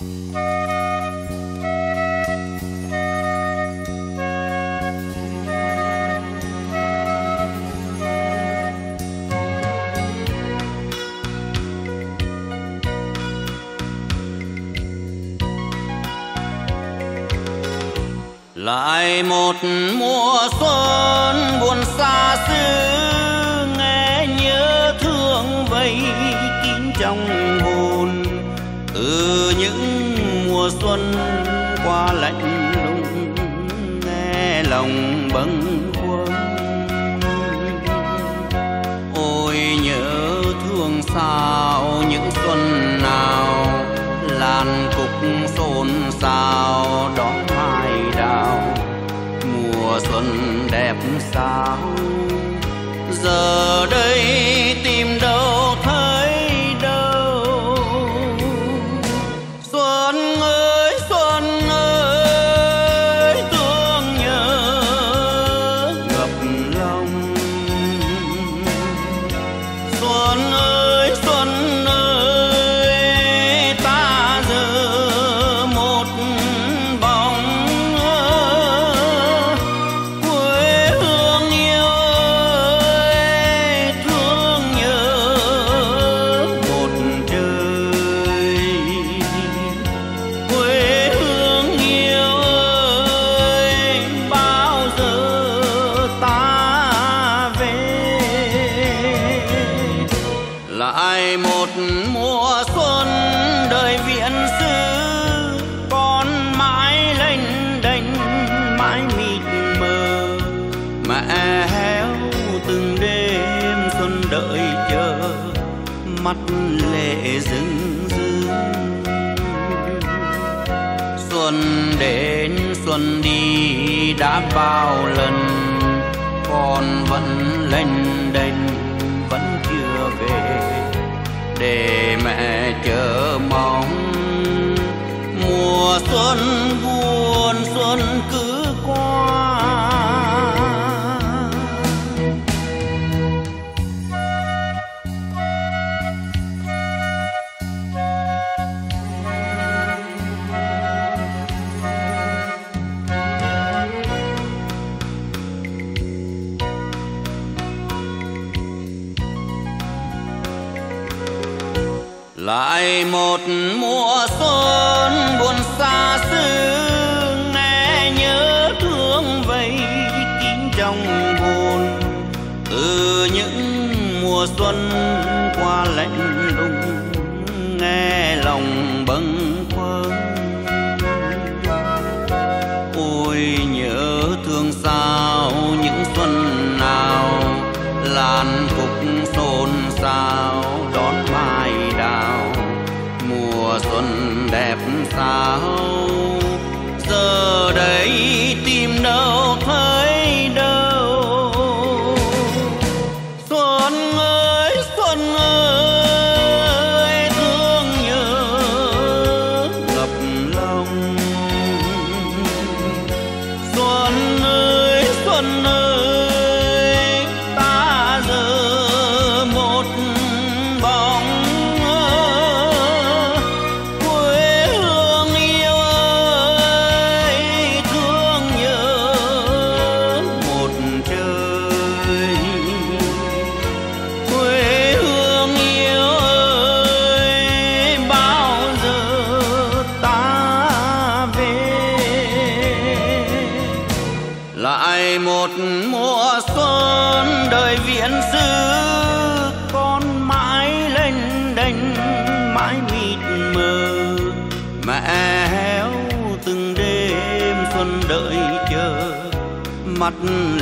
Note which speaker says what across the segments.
Speaker 1: lại một mùa xuân buồn xa xứ. the bao lần, con vẫn lênh đênh, vẫn chưa về. Để mẹ chờ mong, mùa xuân lại một mùa xuân buồn xa xứ, nghe nhớ thương vây kín trong buồn. Từ những mùa xuân qua lạnh lùng, nghe lòng bâng khuâng.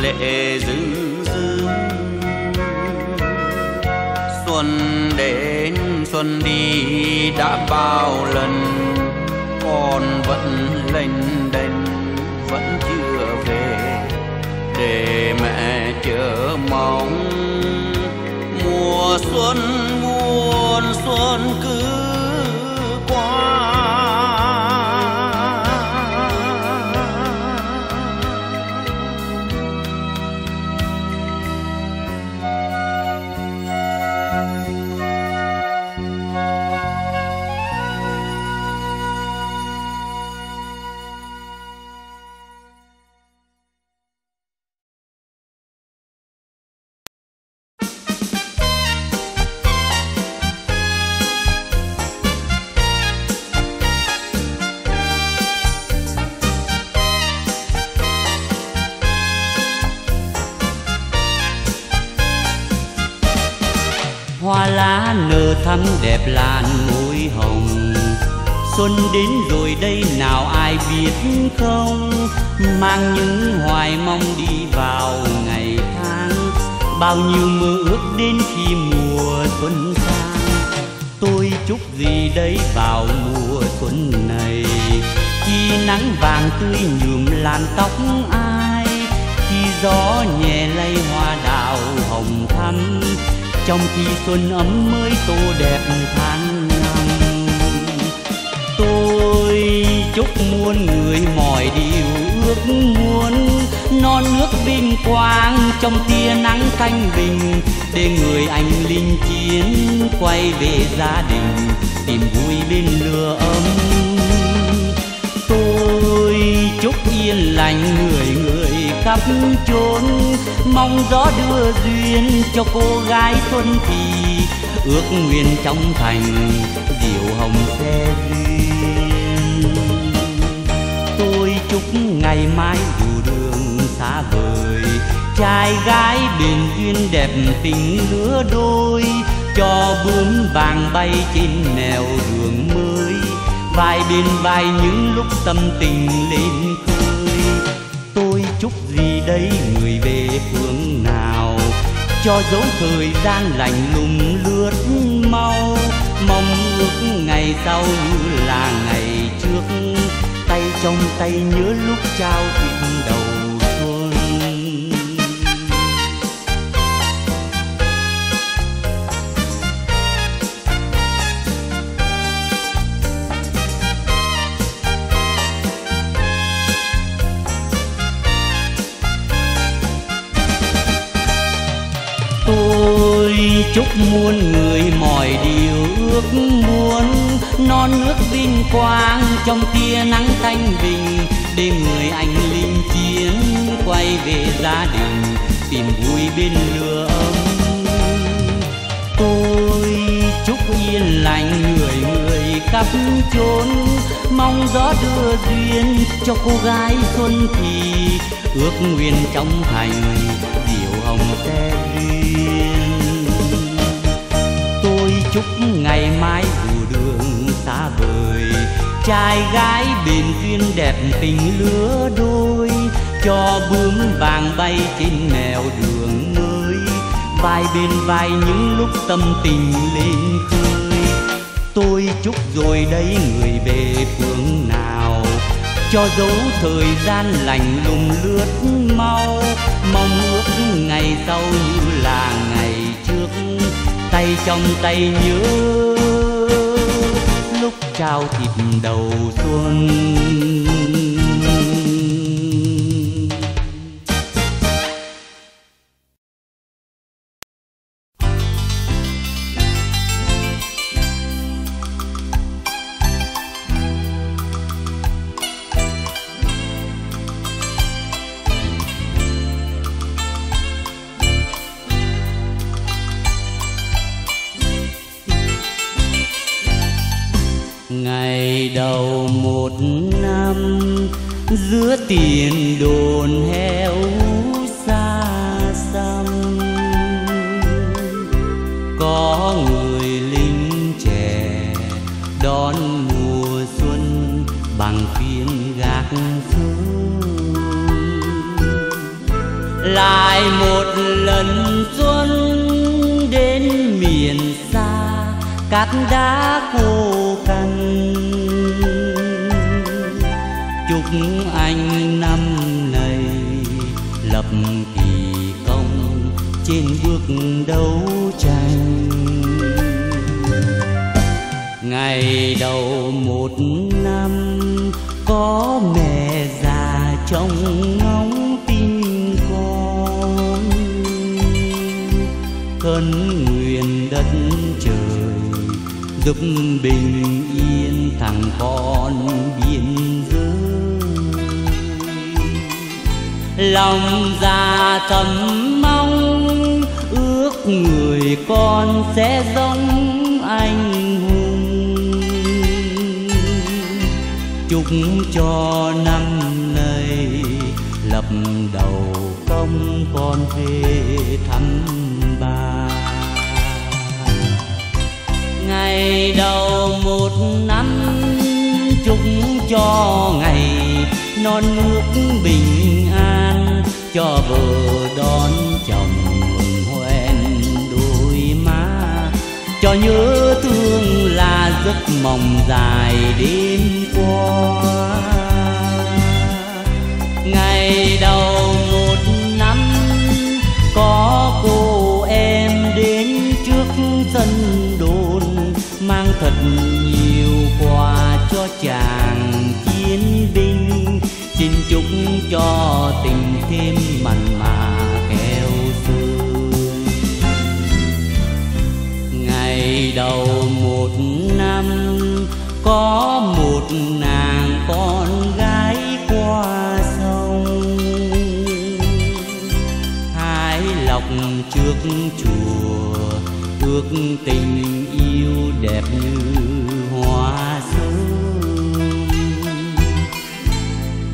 Speaker 1: để dưng dưng xuân đến, xuân đi, đã bao lần, con vẫn lênh đênh, vẫn chưa về. Để mẹ chờ mong, mùa xuân, muôn xuân
Speaker 2: trong khi xuân ấm mới tô đẹp tháng năm. Tôi chúc muôn người mọi điều ước muốn. Non nước vinh quang trong tia nắng thanh bình. Để người anh linh chiến quay về gia đình, tìm vui bên lửa ấm. Tôi chúc yên lành người người khắp chốn. Mong gió đưa duyên cho cô gái xuân thì ước nguyện trong thành diệu hồng xe duyên. Tôi chúc ngày mai dù đường xa vời, trai gái bền duyên đẹp tình lứa đôi, cho bướm vàng bay trên nẻo đường mới, vai bên vai những lúc tâm tình lên khơi đây người về phương nào? Cho dấu thời gian lạnh lùng lướt mau. Mong ước ngày sau như là ngày trước. Tay trong tay nhớ lúc trao thịt đầu chúc muôn người mọi điều ước muốn. Non nước vinh quang trong tia nắng thanh bình. Để người anh linh chiến quay về gia đình, tìm vui bên lửa ấm tôi chúc yên lành người người khắp chốn. Mong gió đưa duyên cho cô gái xuân thì, ước nguyện trong thành. Chúc ngày mai dù đường xa vời. Trai gái bền duyên đẹp tình lứa đôi, cho bướm vàng bay trên nẻo đường mới vai bên vai những lúc tâm tình lên khơi. Tôi chúc rồi đây người về phương nào, cho dấu thời gian lành lùng lướt mau. Mong ước ngày sau như là ngày tay trong tay nhớ. Lúc trao thịt đầu xuân giữa tiền đồn heo xa xăm. Có người lính trẻ đón mùa xuân bằng phiên gác phương lại một lần xuân đến miền xa, cát đá khô cằn anh năm này lập kỳ công trên bước đấu tranh. Ngày đầu một năm có mẹ già trông ngóng tin con. Khấn nguyện đất trời giúp bình yên thằng con biên lòng già thầm mong, ước người con sẽ giống anh hùng. Chúc cho năm nay lập đầu công con về thăm bà. Ngày đầu một năm chúc cho ngày non nước bình an, cho vợ đón chồng mừng hoen đôi má. Cho nhớ thương là giấc mộng dài đêm qua. Ngày đầu một năm, có cô em đến trước sân đồn, mang thật nhiều quà cho chàng xin chúc cho tình thêm mặn mà keo sương ngày đầu một năm, có một nàng con gái qua sông. Hai lọc trước chùa, ước tình yêu đẹp như hoa.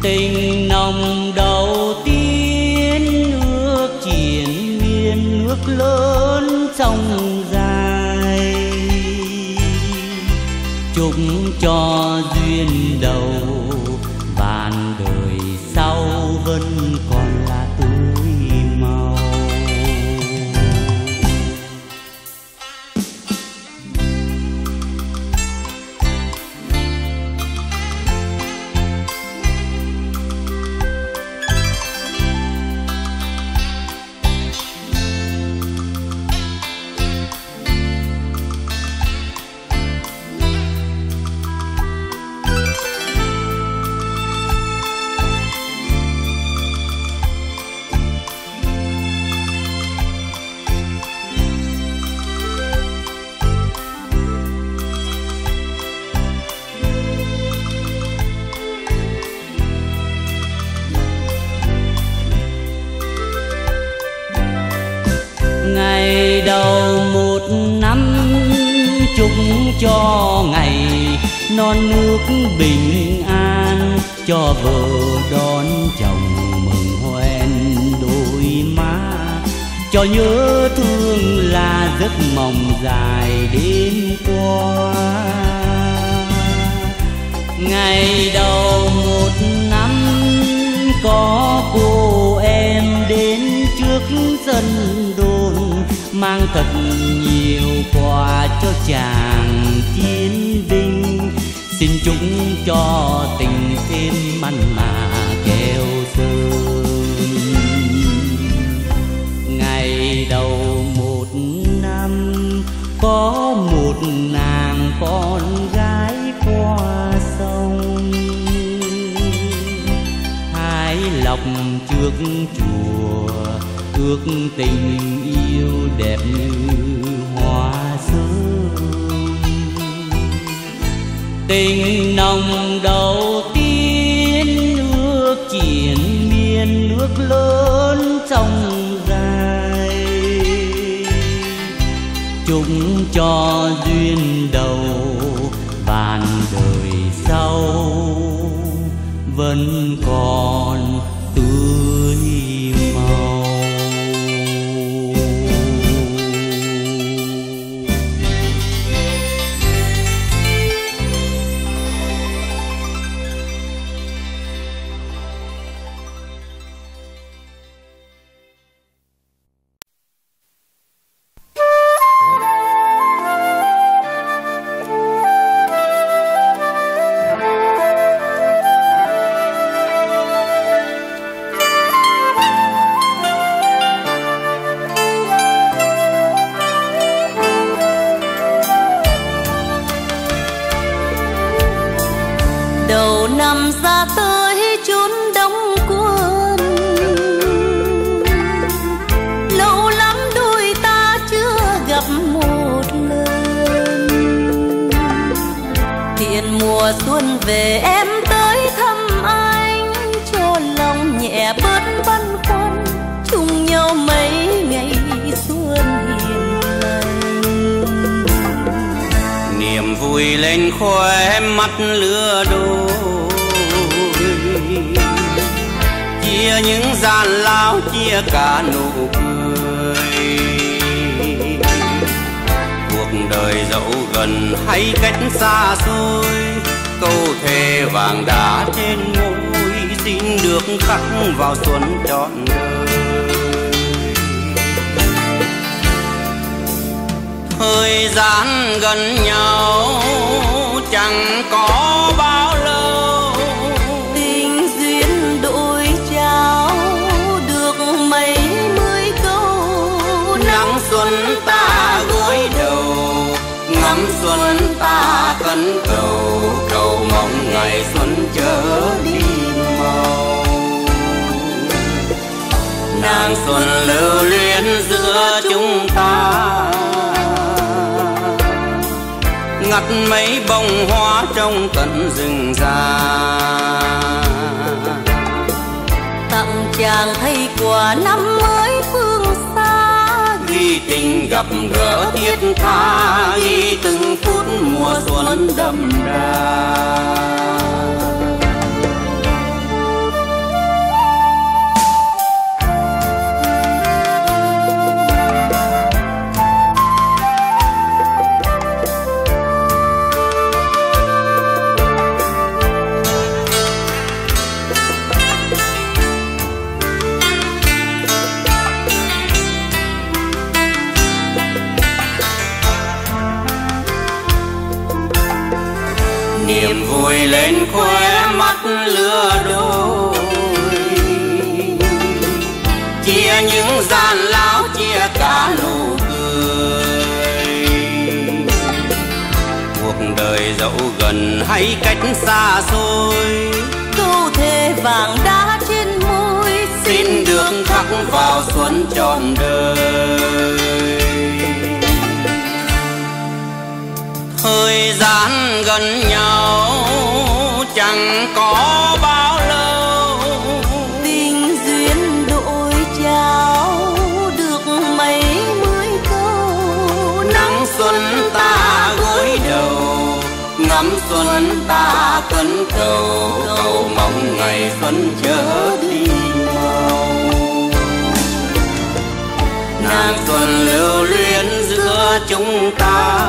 Speaker 2: Tình nồng đầu tiên ước triển miên, nước lớn sông dài. Chúc cho duyên đầu bình an cho vợ đón chồng mừng hoen đôi má. Cho nhớ thương là giấc mộng dài đêm qua. Ngày đầu một năm, có cô em đến trước sân đồn, mang thật nhiều quà cho chàng chiến binh chúng cho tình thêm mặn mà keo sơn ngày đầu một năm, có một nàng con gái qua sông. Hai lọc trước chùa, ước tình yêu đẹp như tình nồng đầu tiên ước triển miên nước lớn trong dài. Chung cho duyên
Speaker 1: lên khóe mắt lứa đôi. Chia những gian lao, chia cả nụ cười. Cuộc đời dẫu gần gần hay cách xa xôi, câu thề vàng đá trên môi xin được khắc vào xuân trọn đời. Thời gian gần nhau chẳng có bao lâu.
Speaker 3: Tình duyên đôi trao được mấy mươi câu.
Speaker 1: Nắng xuân ta gối đầu ngắm xuân ta khấn cầu cầu mong ngày xuân chớ đi mau. Nàng xuân lưu luyến giữa chúng ta ngắt mấy bông hoa trong tận rừng già.
Speaker 3: Tặng chàng thay quà năm mới phương xa
Speaker 1: ghi tình gặp gỡ thiết tha ghi từng phút mùa xuân đậm đà hay cách xa xôi.
Speaker 3: Câu thề vàng đá trên môi
Speaker 1: xin được khắc vào xuân trọn đời. Thời gian gần nhau chẳng có xuân ta cấn cầu cầu mong ngày xuân chớ đi mau. Nàng xuân lưu luyến giữa chúng ta.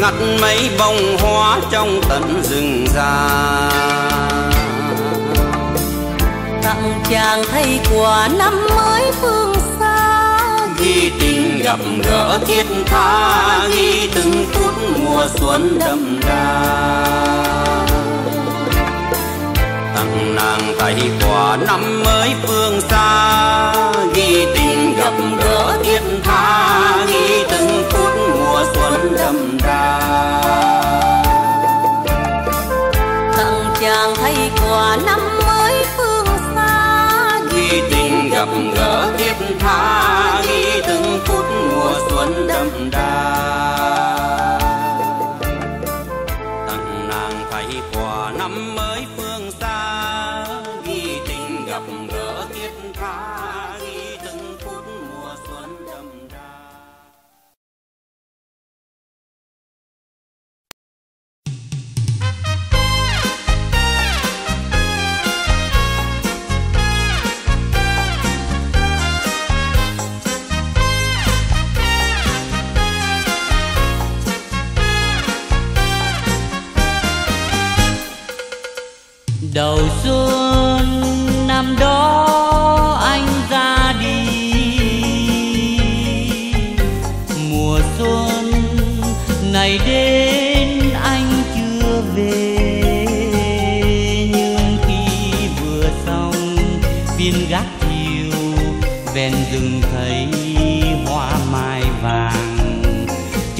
Speaker 1: Ngắt mấy bông hoa trong tận rừng già.
Speaker 3: Tặng chàng thay quà năm
Speaker 1: gặp gỡ thiết tha ghi từng phút mùa xuân đậm đà. Tặng nàng tay quà năm mới phương xa, ghi tình gặp gỡ thiết tha ghi từng phút mùa xuân đậm đà.
Speaker 3: Tặng chàng thay quà năm mới phương xa,
Speaker 1: ghi tình gặp gỡ đậm đà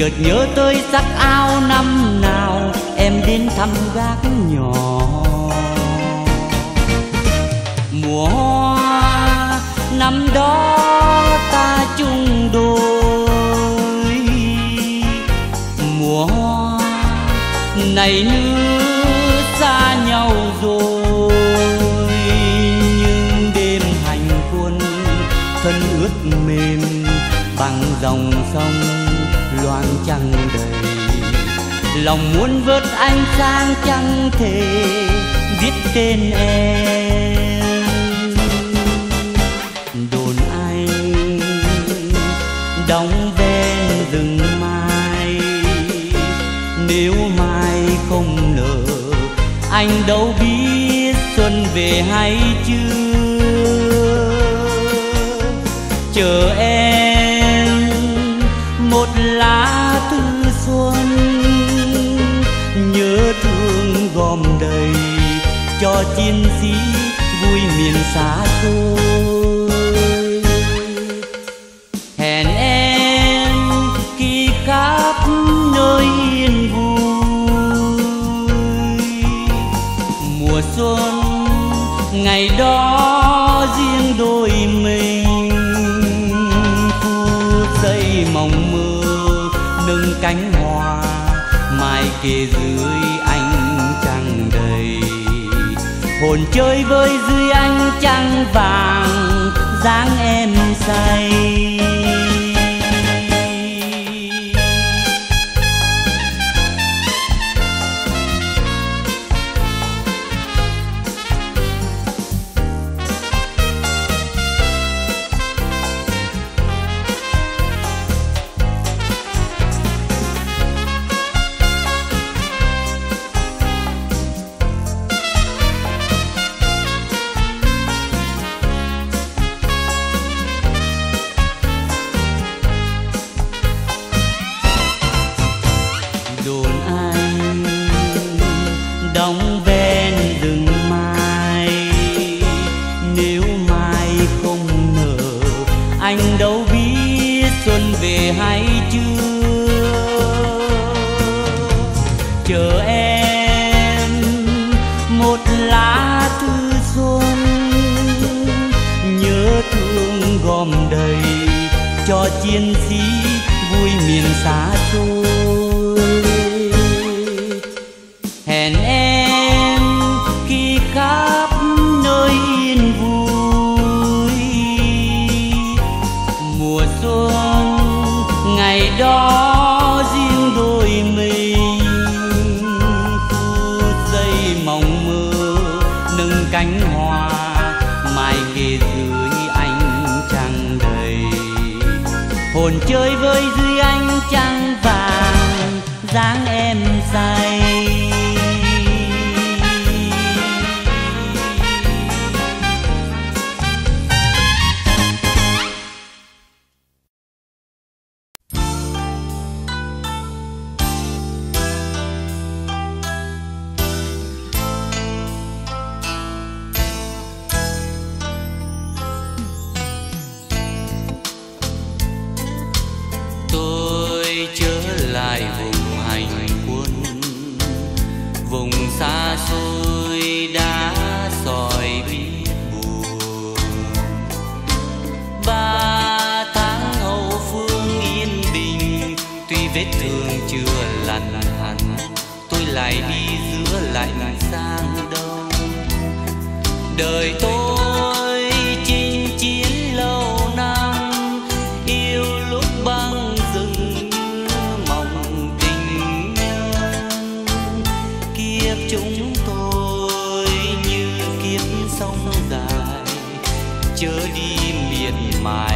Speaker 2: chợt nhớ tới sắc áo năm nào, em đến thăm gác nhỏ. Mùa hoa năm đó ta chung đôi. Mùa hoa này nữa xa nhau rồi, nhưng đêm hành quân thân ướt mềm bằng dòng sông chẳng đầy lòng muốn vớt anh sang chẳng thể viết tên em. Đồn anh đóng bên rừng mai? Nếu mai không nở, anh đâu biết xuân về hay chưa? Chờ em một lá xuân. Nhớ thương gom đầy cho chiến sĩ vui miền xa xôi. Hẹn em khi khắp nơi yên vui. Mùa xuân, ngày đó riêng đôi mình. cánh hoa, mai kia dưới anh trăng đầy. Hồn chơi với dưới anh trăng vàng, dáng em say. my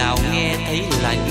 Speaker 2: nào nghe thấy lạnh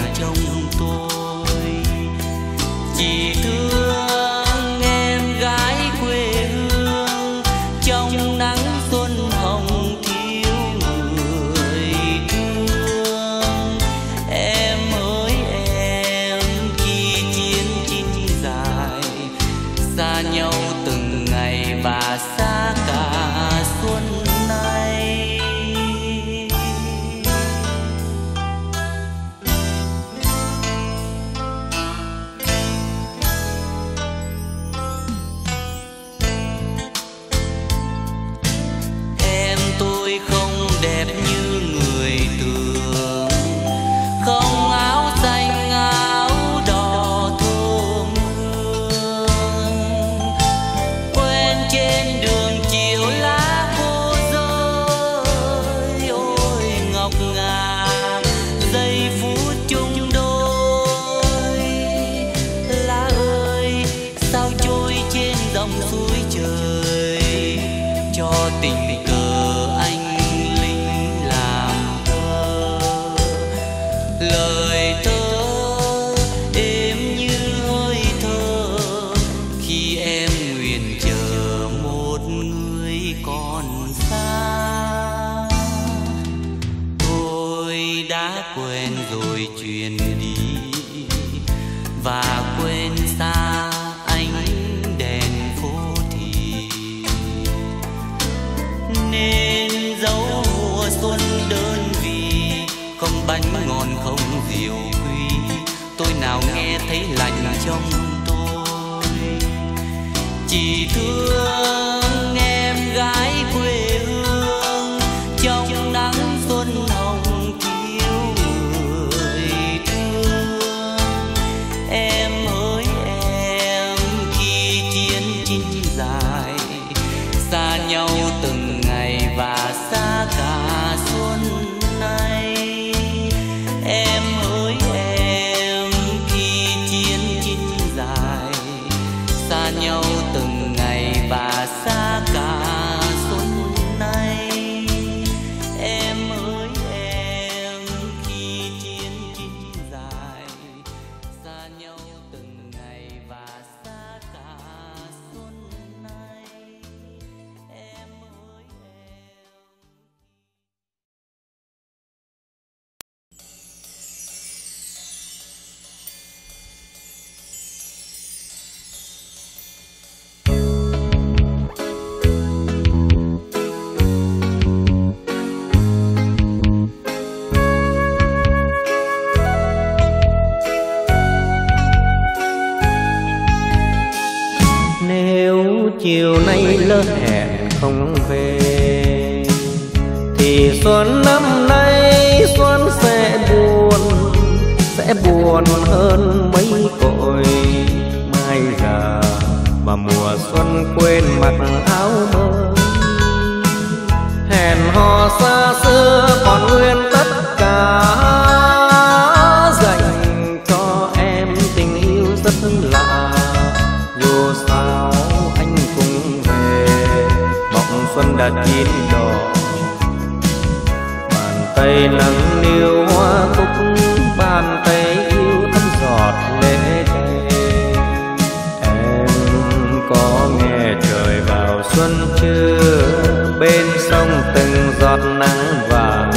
Speaker 4: giọt nắng vàng.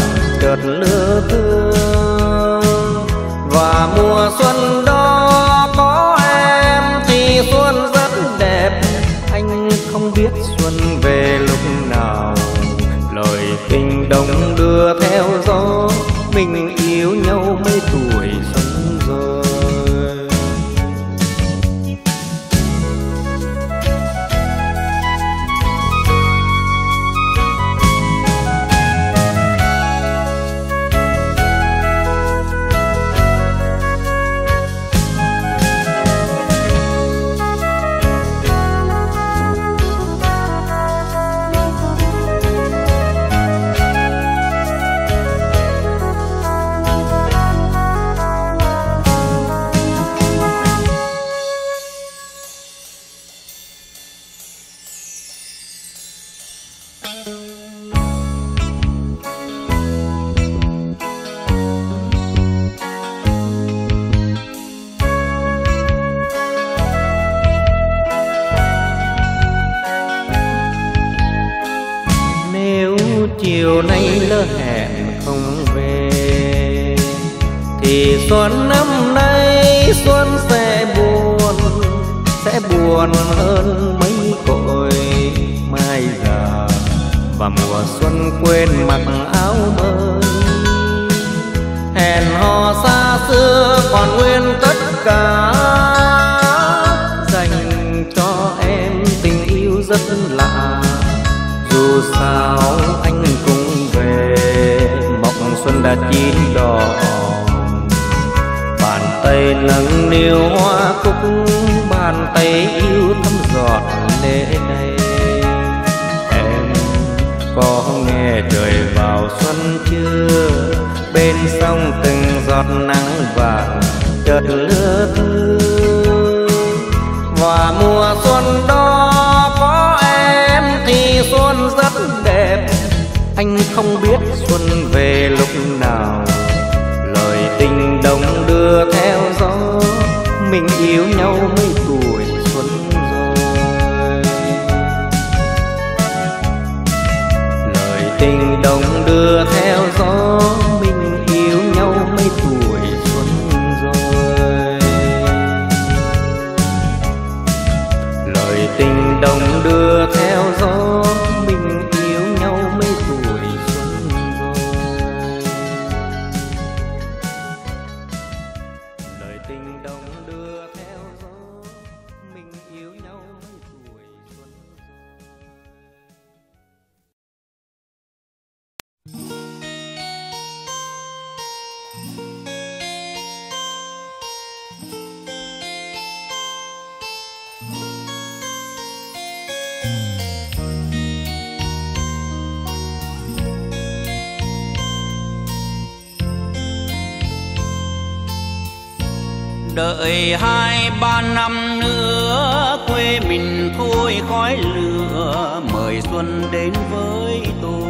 Speaker 1: Đợi hai ba năm nữa, quê mình thôi khói lửa, mời xuân đến với tôi.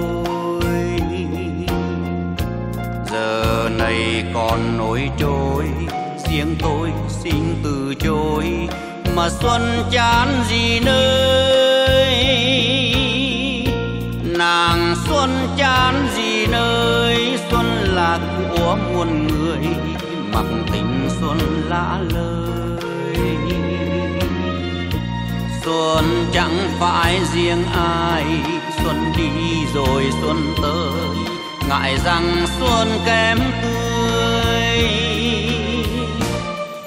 Speaker 1: Giờ này còn nổi trôi, riêng tôi xin từ chối, mà xuân chán gì nơi? Nàng xuân chán gì nơi? Xuân là của muôn người, mặc xuân lá lời xuân chẳng phải riêng ai, xuân đi rồi xuân tới. Ngại rằng xuân kém tươi.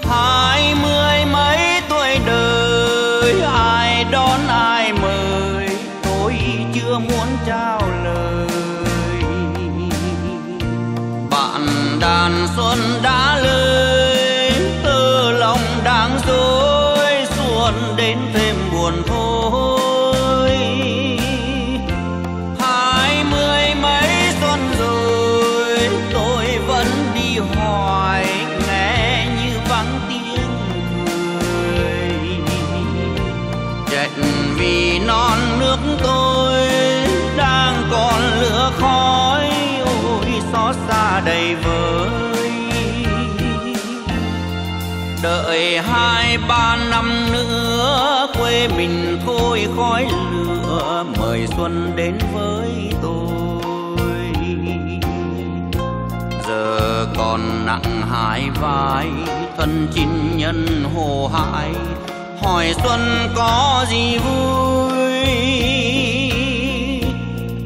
Speaker 1: Hai mươi mấy tuổi đời, ai đón ai mời, tôi chưa muốn trao lời. Bạn đàn xuân đã lời xuân đến với tôi. Giờ còn nặng hai vai, thân chinh nhân hồ hại. Hỏi xuân có gì vui?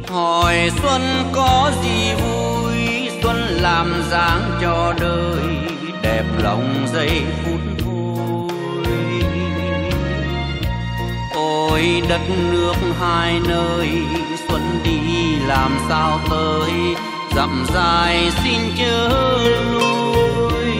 Speaker 1: Hỏi xuân có gì vui? Xuân làm dáng cho đời, đẹp lòng giây phút ơi đất nước hai nơi, xuân đi làm sao tới? Dặm dài xin chớ lui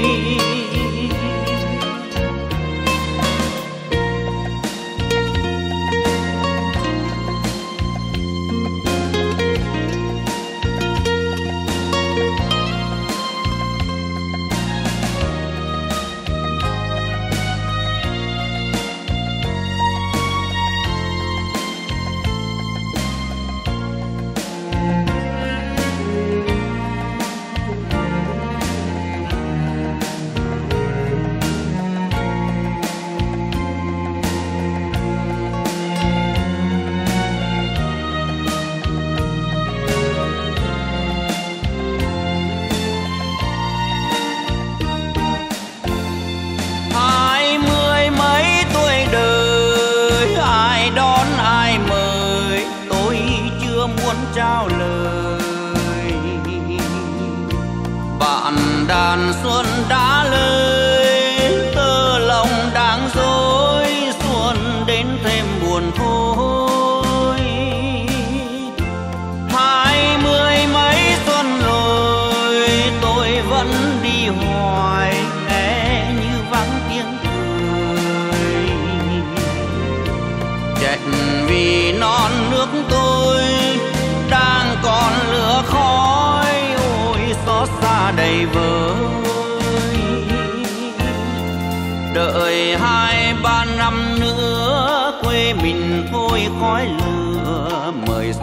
Speaker 1: muốn trao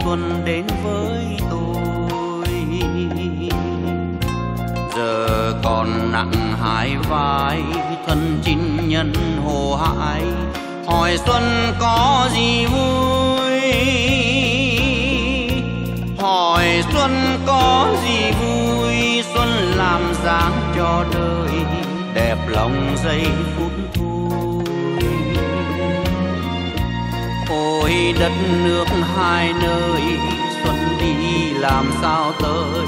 Speaker 1: xuân đến với tôi. Giờ còn nặng hai vai, thân chinh nhân hồ hại hỏi xuân có gì vui? Hỏi xuân có gì vui? Xuân làm dáng cho đời, đẹp lòng giây phút thôi ôi đất nước hai nơi xuân đi làm sao tới.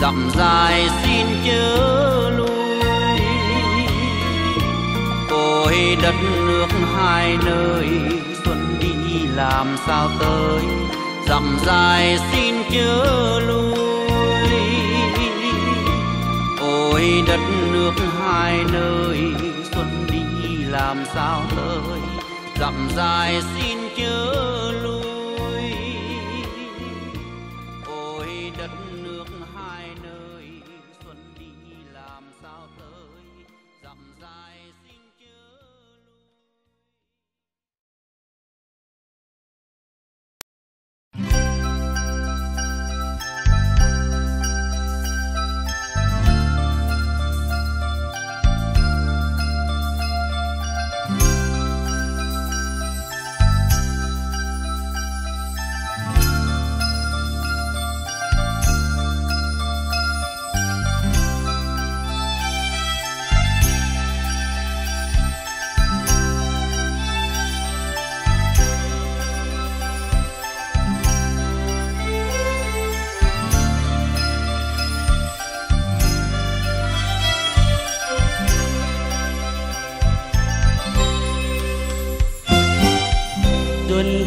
Speaker 1: Dặm dài xin chớ lui. Ôi đất nước hai nơi xuân đi làm sao tới. Dặm dài xin chớ lui. Ôi đất nước hai nơi xuân đi làm sao tới. Dặm dài xin chớ lui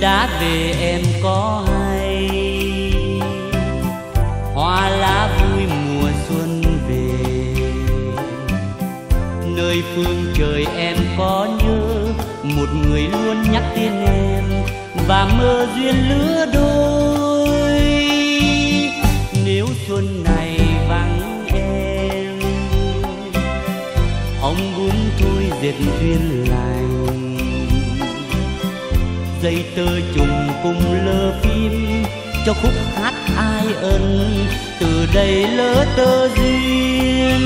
Speaker 2: đã về em có hay. Hoa lá vui mùa xuân về. Nơi phương trời em có nhớ, một người luôn nhắc tên em và mơ duyên lứa đôi. Nếu xuân này vắng em, ông bún thui dệt duyên lại dây tơ trùng cùng lơ phim, cho khúc hát ai ân, từ đây lỡ tơ duyên.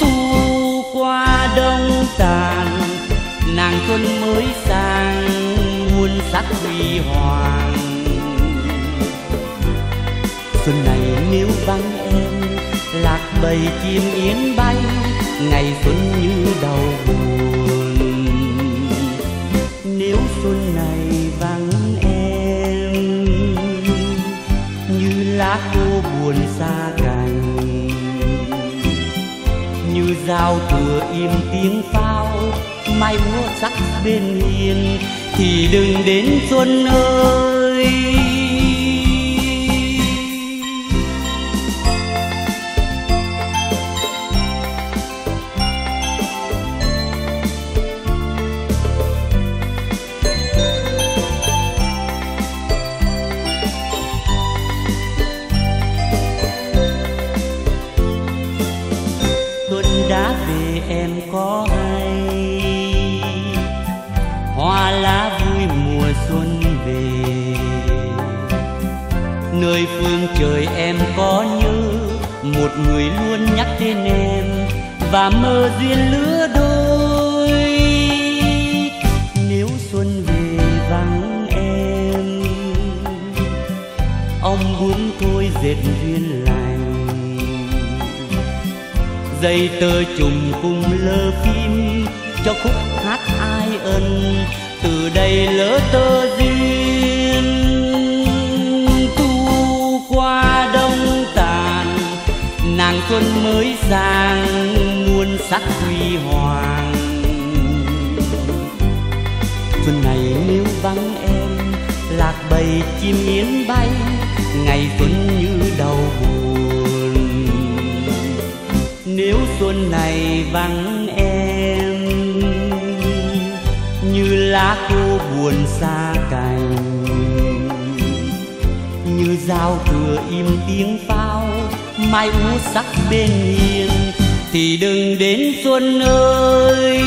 Speaker 2: Thu qua đông tàn, nàng xuân mới sang, muôn sắc huy hoàng. Xuân này nếu vắng em, lạc bầy chim yến bay, ngày xuân như đầu buồn xa cành như dao thừa im tiếng pháo mai múa sắc bên hiên thì đừng đến xuân ơi.
Speaker 1: Mai u sắc bên hiền thì đừng đến xuân ơi.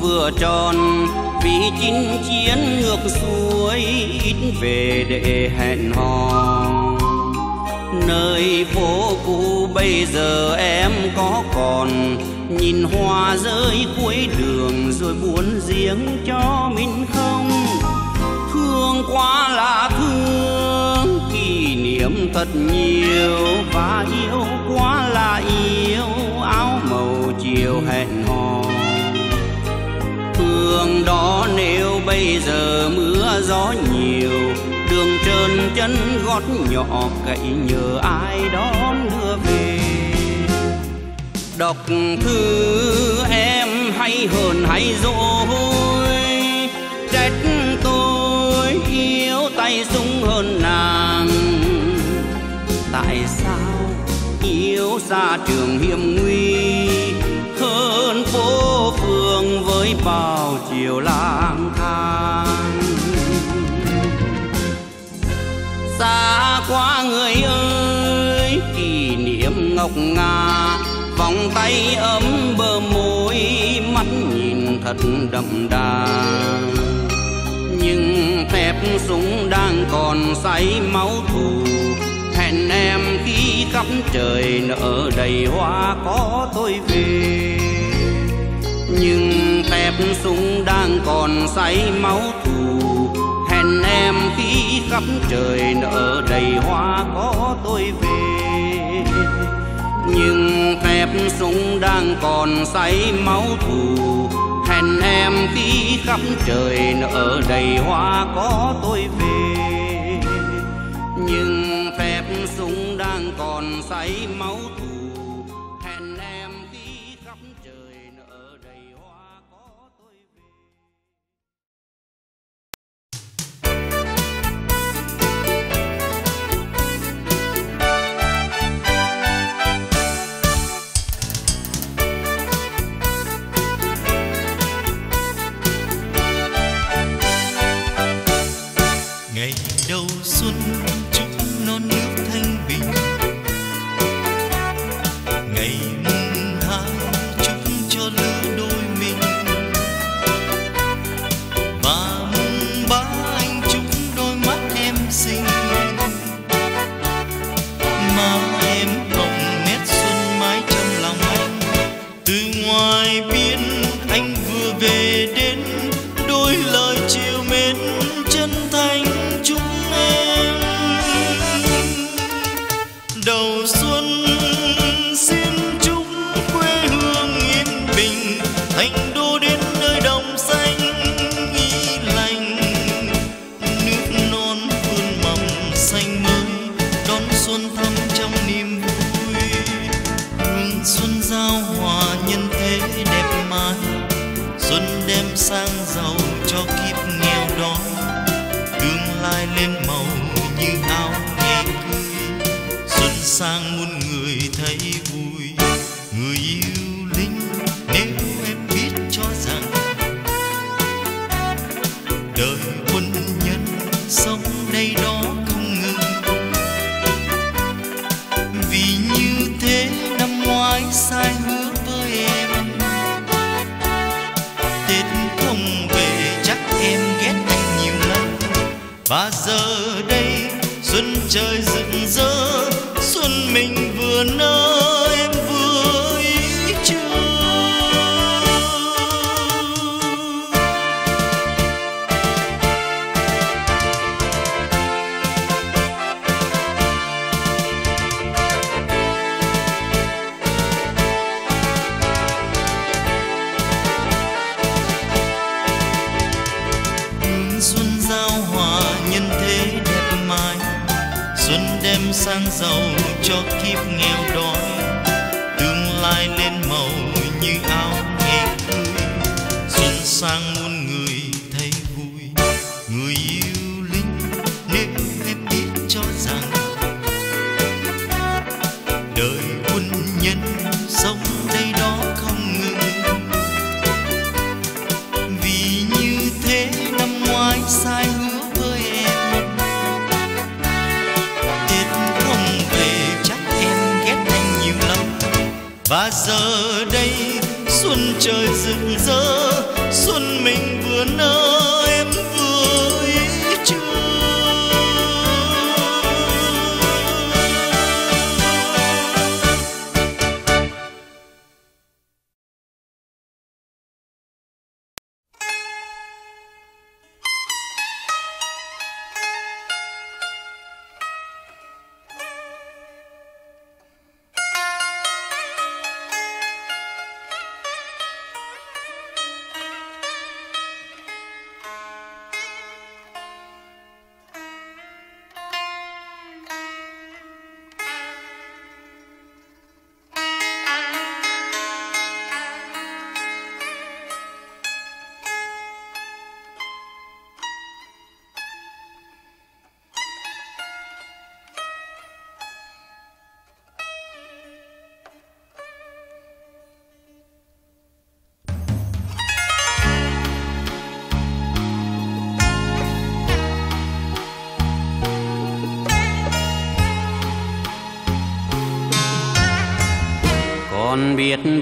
Speaker 5: Vừa tròn. Vì chinh chiến ngược xuôi, ít về để hẹn hò. Nơi phố cũ bây giờ em có còn. Nhìn hoa rơi cuối đường rồi buồn riêng cho mình không? Thương quá là thương, kỷ niệm thật nhiều. Và yêu quá là yêu, áo màu chiều hẹn hò đường đó nếu bây giờ mưa gió nhiều, đường trơn chân gót nhỏ cậy nhờ ai đó đưa về. Đọc thư em hay hờn hay dỗi trách tôi yêu tay sung hơn nàng. Tại sao yêu
Speaker 6: xa trường hiểm nguy, hơn phố phường với bà điều lang thang xa quá người ơi, kỷ niệm ngọc ngà, vòng tay ấm bờ môi, mắt nhìn thật đậm đà. Nhưng thép súng đang còn say máu thù, hẹn em khi khắp trời nở đầy hoa có tôi về. Nhưng tép súng đang còn say máu thù. Hẹn em khi khắp trời nở đầy hoa có tôi về. Nhưng tép súng đang còn say máu thù. Hẹn em khi khắp trời nở đầy hoa có tôi về. Nhưng phép súng đang còn say máu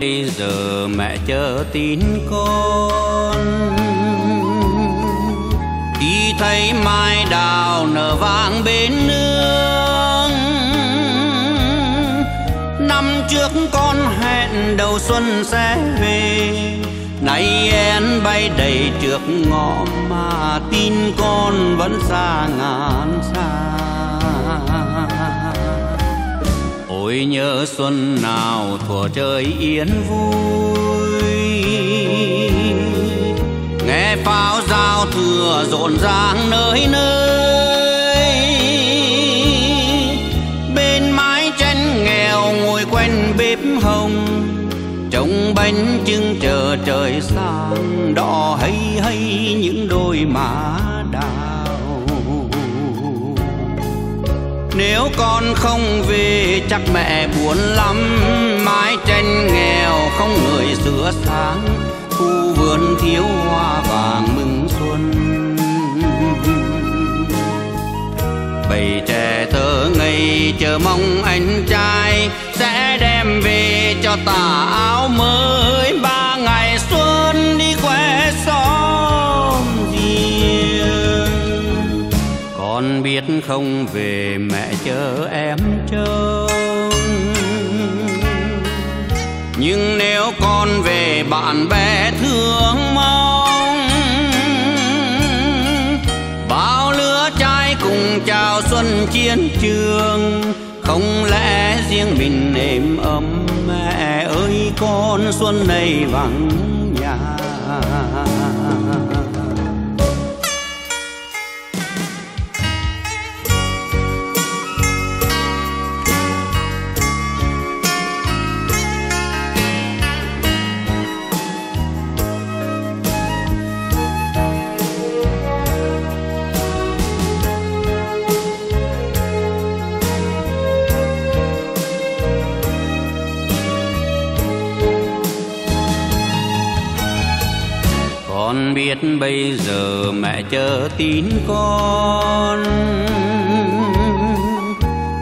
Speaker 7: đi giờ
Speaker 1: mẹ chờ tin con. Khi thấy mai đào nở vàng bên nương, năm trước con hẹn đầu xuân sẽ về. Nay én bay đầy trước ngõ mà tin con vẫn xa ngàn tôi nhớ xuân nào thuở trời yên vui. Nghe pháo giao thừa rộn ràng nơi nơi. Bên mái tranh nghèo ngồi quanh bếp hồng. Trông bánh trưng chờ trời sáng đỏ hay hay những đôi má. Nếu con không về, chắc mẹ buồn lắm. Mái tranh nghèo, không người sửa sáng. Khu vườn thiếu hoa vàng mừng xuân. Bầy trẻ thơ ngây chờ mong anh trai sẽ đem về cho tà áo. Không về mẹ chờ em trông. Nhưng nếu con về bạn bè thương mong, bao lứa trai cùng chào xuân chiến trường, không lẽ riêng mình êm ấm mẹ ơi, con xuân này vắng bây giờ mẹ chờ tin con.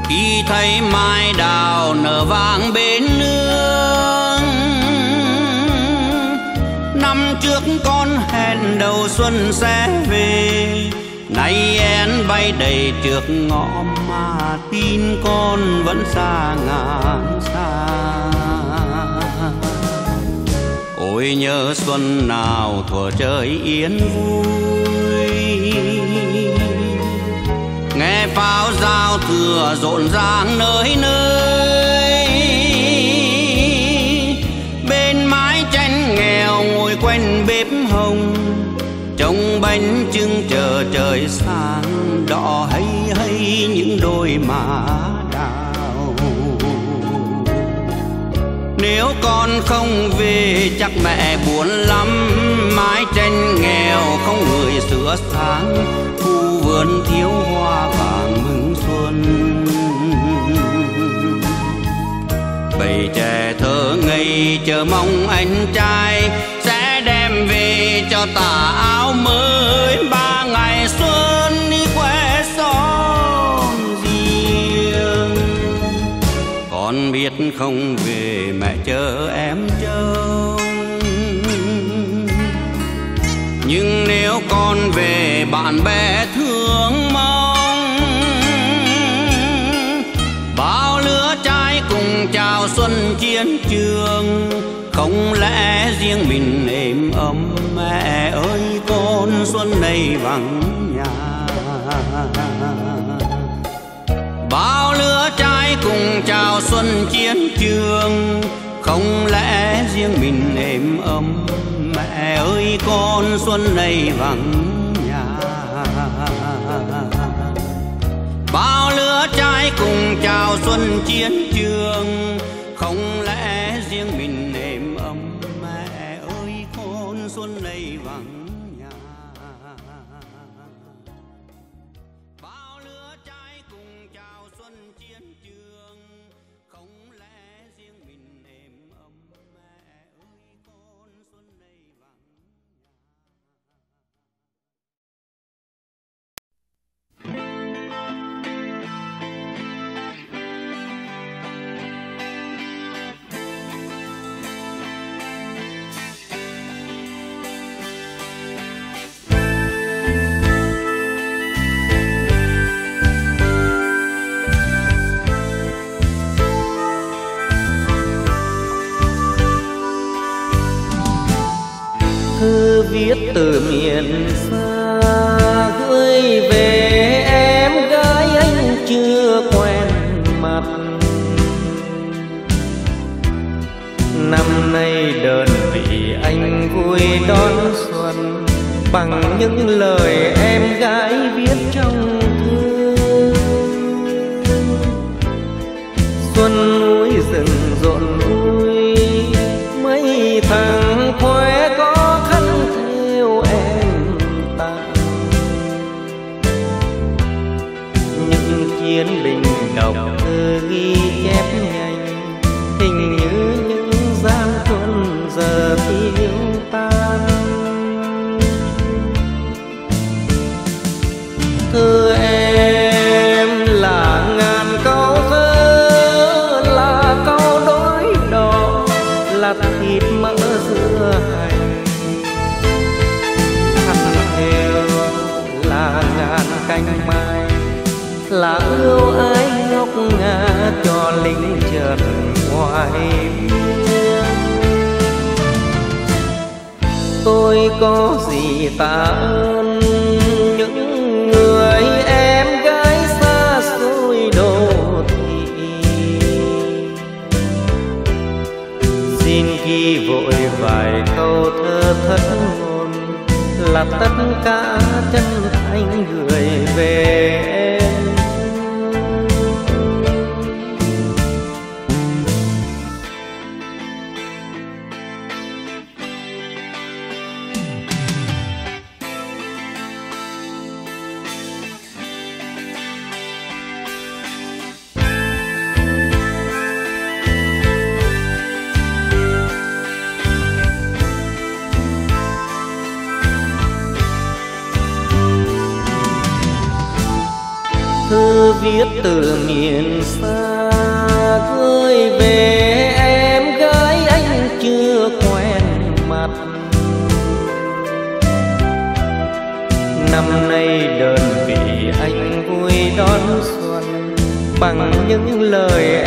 Speaker 1: Khi thấy mai đào nở vàng bên nương, năm trước con hẹn đầu xuân sẽ về. Nay én bay đầy trước ngõ mà tin con vẫn xa ngàn xa. Tôi nhớ xuân nào thuở trời yên vui. Nghe pháo giao thừa rộn ràng nơi nơi. Bên mái tranh nghèo ngồi quanh bếp hồng. Trông bánh trưng chờ trời sáng, đỏ hay hay những đôi má. Con không về, chắc mẹ buồn lắm. Mái tranh nghèo không người sửa sáng, khu vườn thiếu hoa vàng mừng xuân. Bầy trẻ thơ ngây chờ mong anh trai, sẽ đem về cho tà áo mới. Biết không về mẹ chờ em trông. Nhưng nếu con về bạn bè thương mong, bao lứa trai cùng chào xuân chiến trường, không lẽ riêng mình êm ấm? Mẹ ơi, con xuân này vắng cùng chào xuân chiến trường. Không lẽ riêng mình êm ấm? Mẹ ơi, con xuân này vắng nhà. Bao lứa trai cùng chào xuân chiến
Speaker 4: đón xuân bằng những lời em gái viết trong hoài tôi có gì tạ ơn những người em gái xa xôi đồ thị. Xin ghi vội vài câu thơ thất ngôn, là tất cả chân thành gửi về em bằng những lời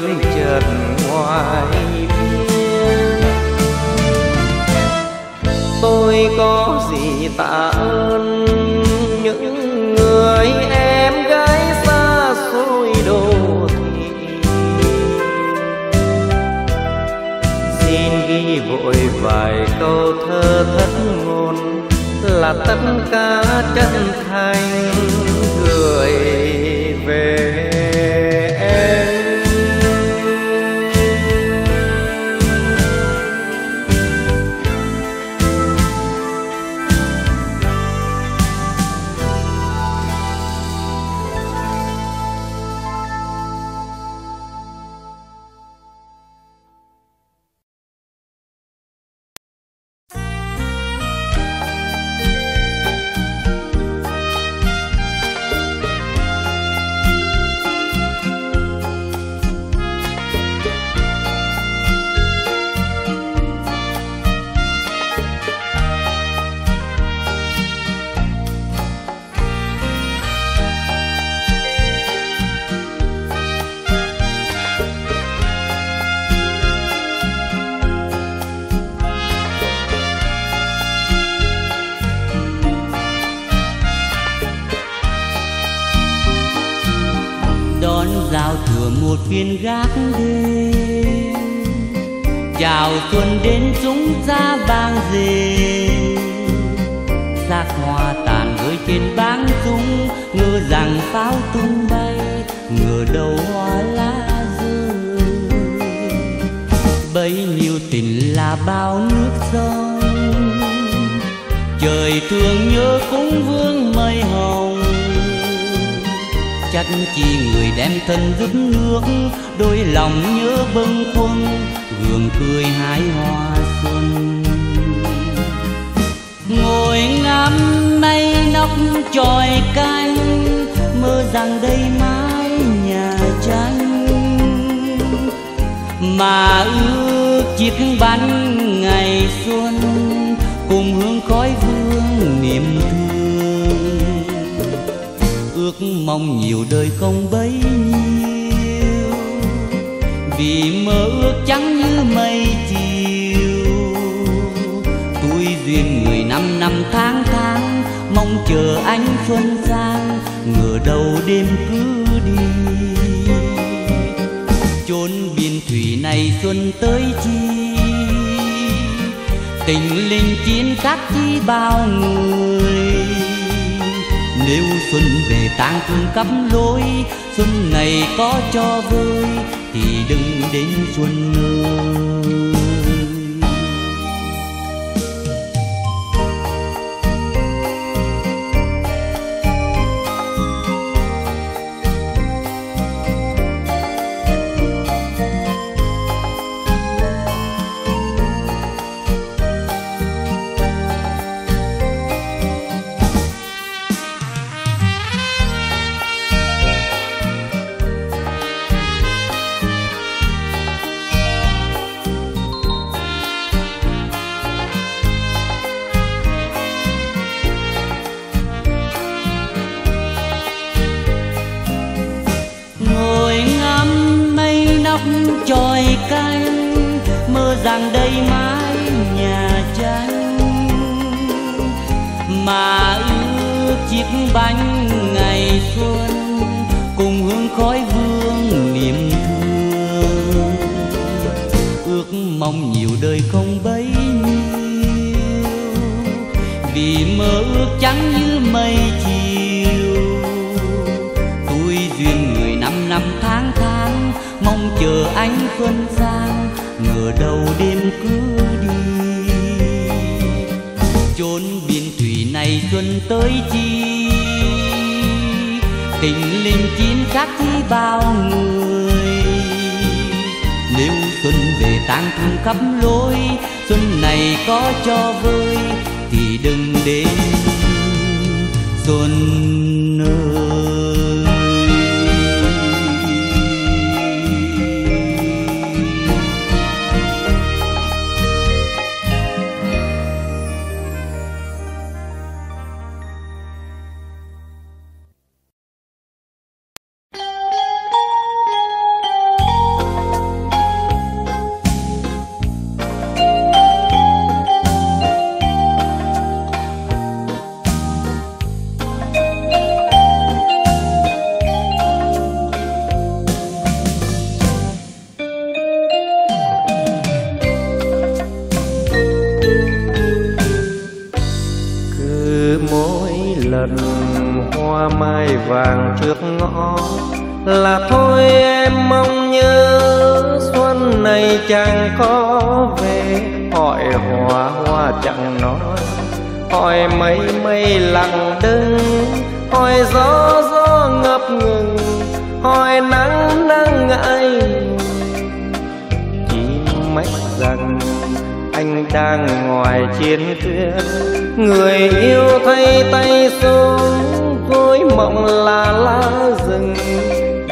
Speaker 4: lính chợt ngoài biên tôi có gì tạ ơn những người em gái xa xôi đồ thị? Xin ghi vội vài câu thơ thất ngôn là tất cả chân thành.
Speaker 2: ơi nếu xuân về tang thương khắp lối, xuân này có cho vui, thì đừng đến xuân
Speaker 4: nơi lay tay xuống gối mộng là lá rừng.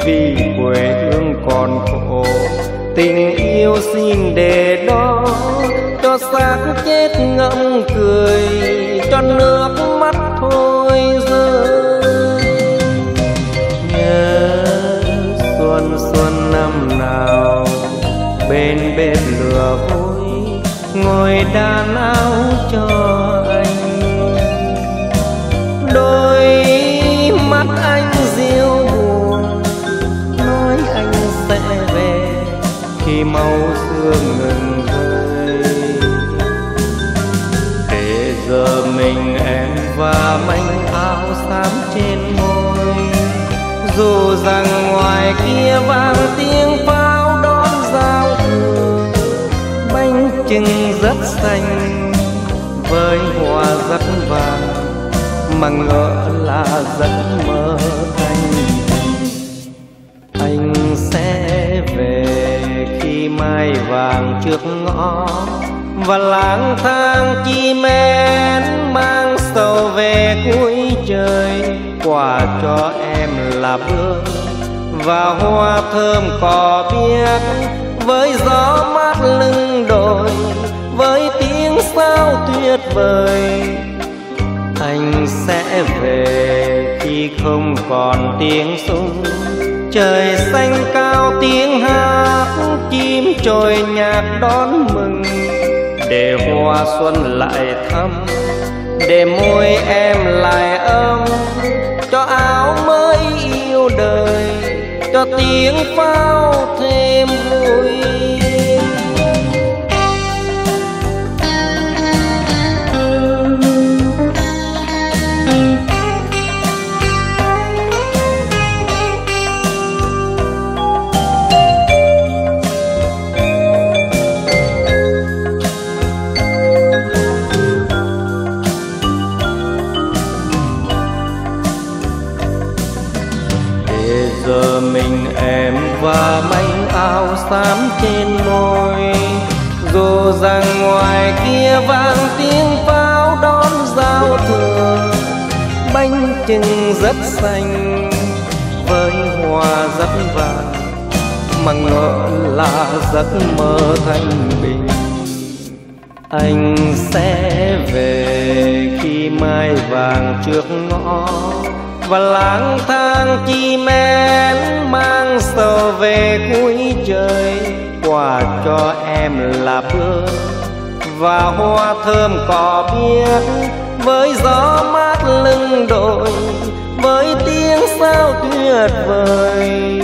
Speaker 4: Vì quê hương còn khổ, tình yêu xin để đó. Cho xác chết ngậm cười, cho nước mắt thôi rơi. Nhớ xuân xuân năm nào, bên bếp lửa vui, ngồi đàn áo chờ và manh áo xám trên môi. Dù rằng ngoài kia vang tiếng pháo đón giao thừa, bánh trưng rất xanh với hoa rất vàng màng ngỡ là giấc mơ thành anh sẽ về khi mai vàng trước ngõ, và lang thang chim én mang về cuối trời, quà cho em là bướm. Và hoa thơm cỏ biếc với gió mát lưng đồi với tiếng sao tuyệt vời. Anh sẽ về khi không còn tiếng súng. Trời xanh cao tiếng hát, chim trồi nhạc đón mừng. Để hoa xuân lại thăm để môi em lại ấm, cho áo mới yêu đời, cho tiếng pháo thêm vui. Xám trên môi. Dù rằng ngoài kia vang tiếng pháo đón giao thừa bánh chừng rất xanh với hoa rất vàng, mà ngỡ là giấc mơ thanh bình. Anh sẽ về khi mai vàng trước ngõ và lang thang chi men mang sầu về cuối trời, quà cho em là bướm và hoa thơm cỏ biếc với gió mát lưng đồi, với tiếng sao tuyệt vời.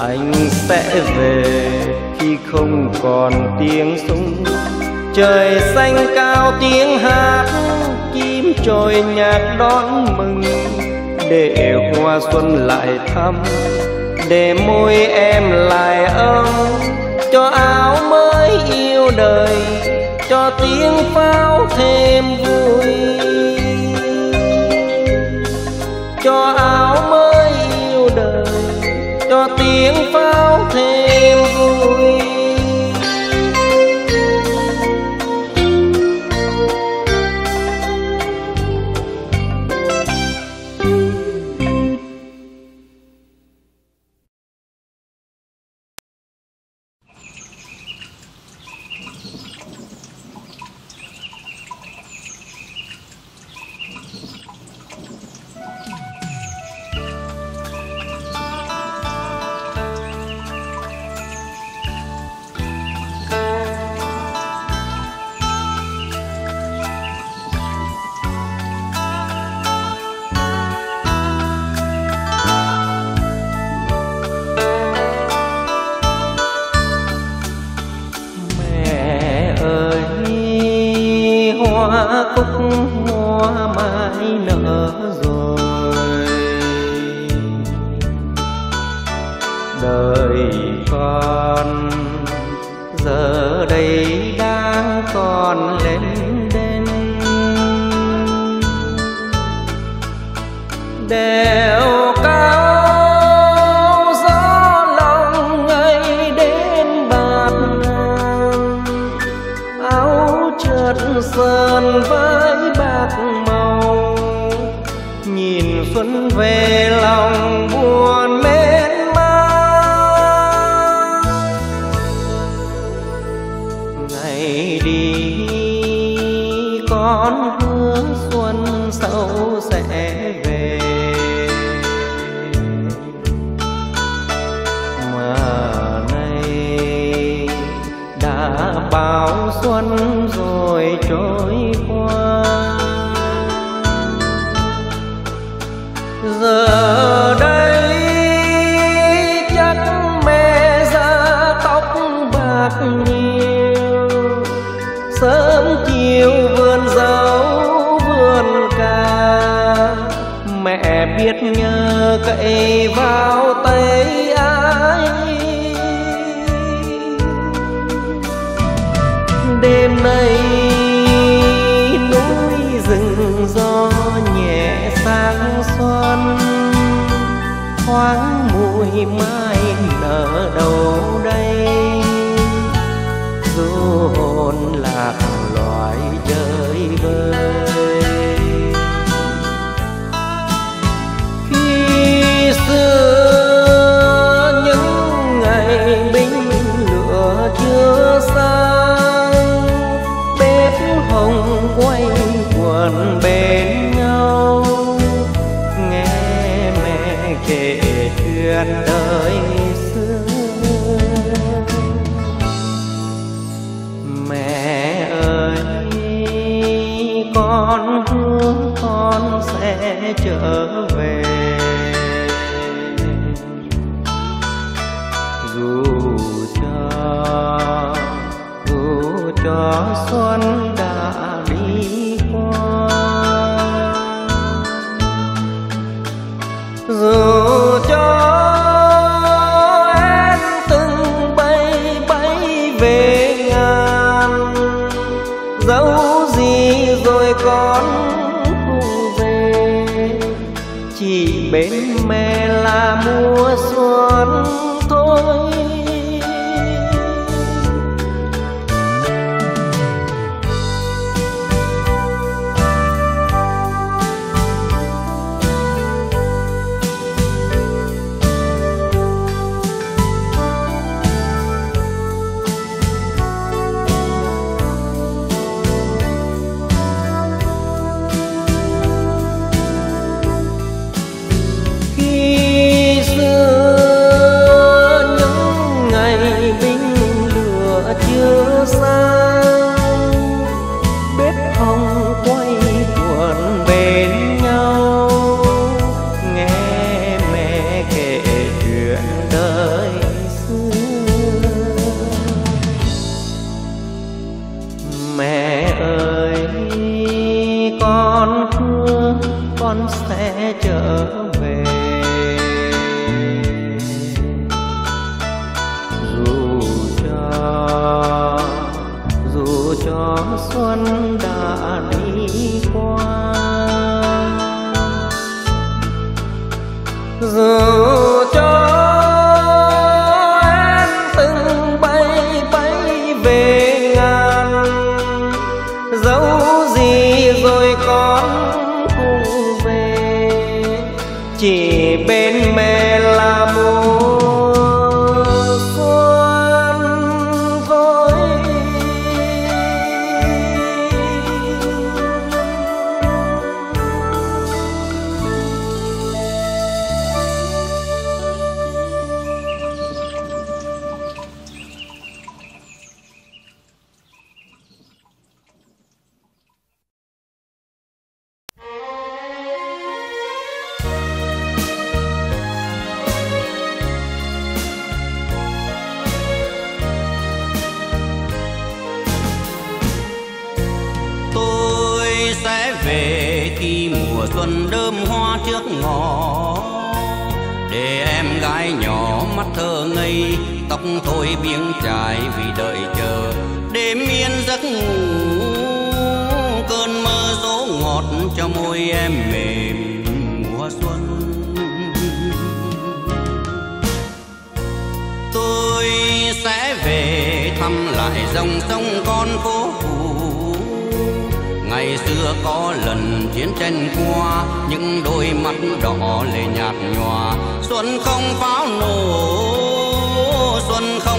Speaker 4: Anh sẽ về khi không còn tiếng súng. Trời xanh cao tiếng hát, chim trồi nhạc đón mừng để hoa xuân lại thăm, để môi em lại ấm cho áo mới yêu đời cho tiếng pháo thêm vui. Cho áo mới yêu đời cho tiếng pháo thêm thoáng mùi mai nở đầu đây. Du hồn lạc loài chơi vơi khi xưa những ngày binh lửa chưa sang, bếp hồng quay quần bên chuyện đời xưa. Mẹ ơi, con hứa con sẽ trở về. Dù cho dù cho xuân
Speaker 1: có lần chiến tranh qua, những đôi mắt đỏ lệ nhạt nhòa. Xuân không pháo nổ, xuân không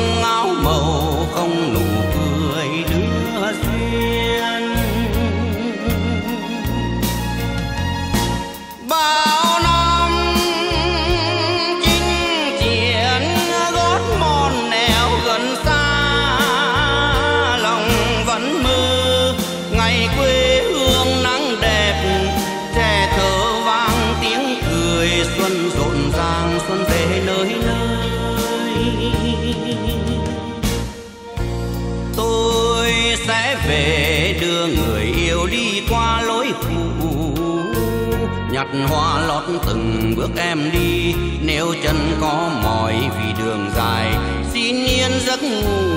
Speaker 1: em đi. Nếu chân có mỏi vì đường dài xin yên giấc ngủ.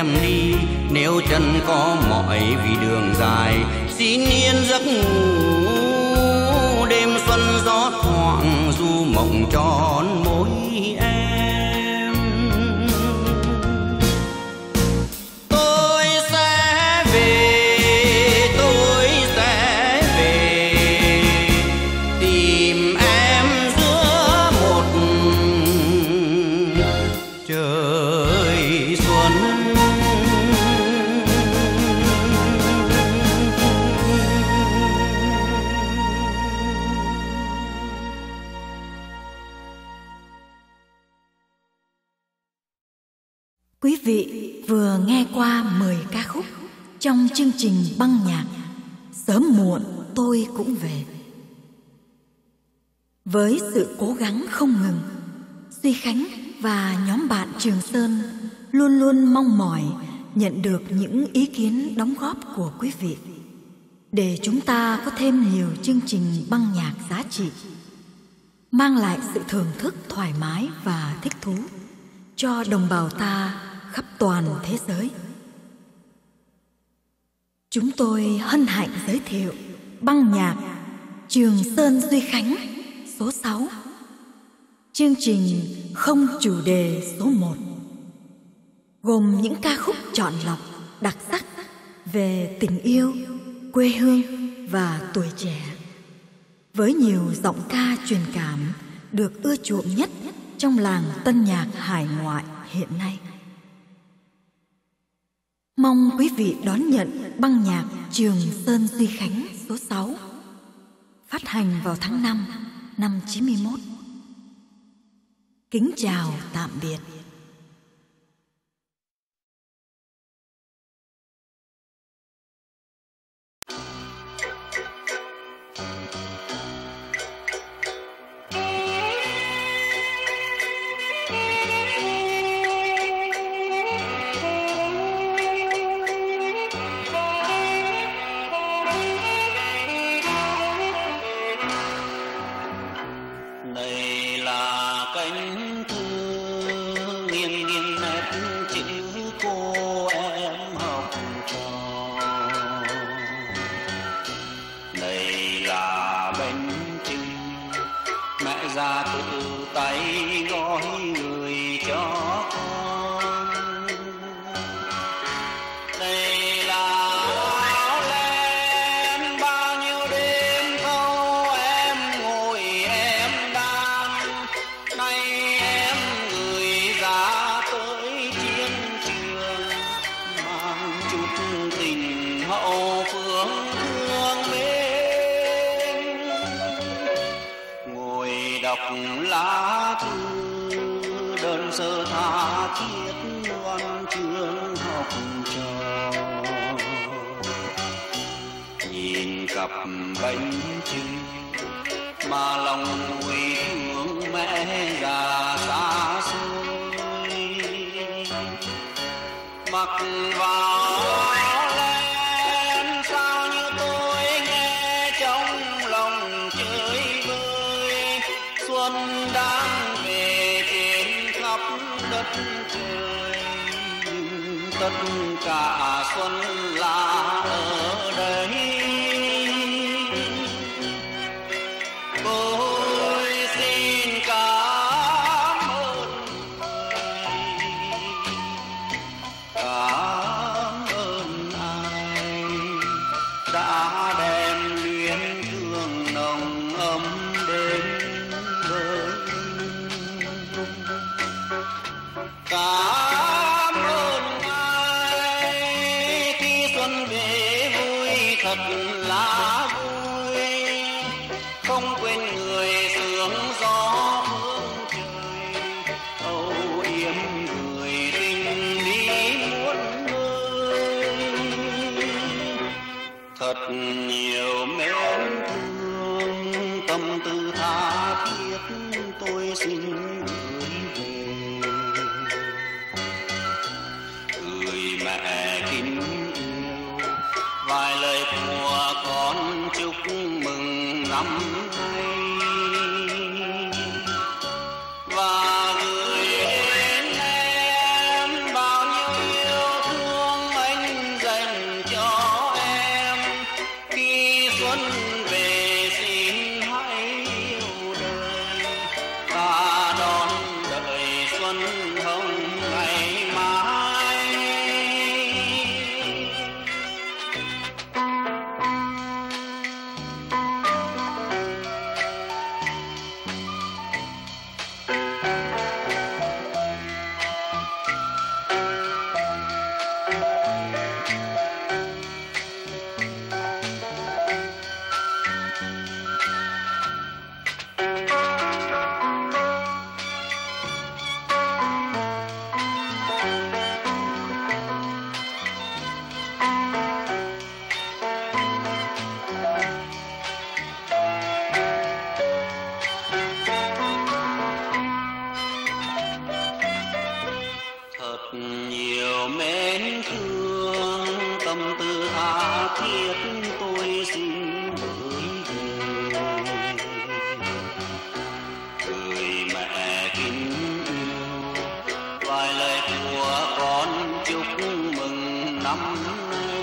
Speaker 1: Em
Speaker 8: đi. Nếu chân có mỏi vì đường dài xin yên giấc ngủ. Đêm xuân gió thoảng du mộng
Speaker 1: cho băng nhạc. Sớm muộn, tôi cũng về. Với sự cố gắng không ngừng, duy khánh và nhóm bạn trường sơn luôn luôn mong mỏi nhận được những ý kiến đóng góp của quý vị. Để chúng ta có thêm nhiều chương trình băng nhạc giá trị, mang lại sự thưởng thức thoải mái và thích thú cho đồng bào ta khắp toàn thế giới. Chúng tôi hân hạnh giới thiệu băng nhạc Trường Sơn Duy Khánh số 6 Chương trình không chủ đề số 1 Gồm những ca khúc chọn lọc đặc sắc về tình yêu, quê hương và tuổi trẻ. Với nhiều giọng ca truyền cảm được ưa chuộng nhất trong làng tân nhạc hải ngoại hiện nay. Mong quý vị đón nhận băng nhạc Trường Sơn Duy Khánh số 6 phát hành vào tháng 5 năm 91. Kính chào tạm biệt.
Speaker 2: cặp bánh trưng mà lòng quỳ thương mẹ già xa xôi. Mặc vào lên sao như tôi nghe trong lòng chơi vơi xuân đang về trên khắp đất trời, tất cả xuân xuân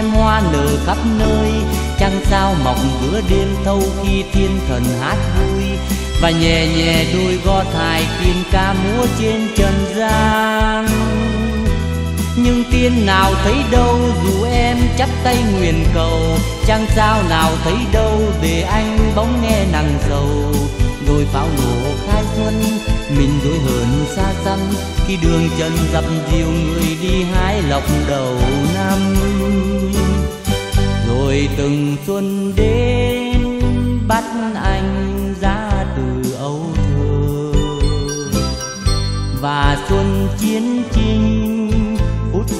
Speaker 2: xem hoa nở khắp nơi. Trăng sao mọc giữa đêm thâu khi thiên thần hát vui, và nhẹ nhẹ đôi gót thai tiên ca múa trên trần gian. Nhưng tiên nào thấy đâu, dù em chắp tay nguyện cầu chẳng sao nào thấy đâu, để anh bóng nghe nàng sầu. Rồi pháo nổ khai xuân, mình dối hờn xa xăm, khi đường trần dập dìu người đi hái lọc đầu năm rồi từng xuân đến, bắt anh ra từ âu thơ. Và xuân chiến chinh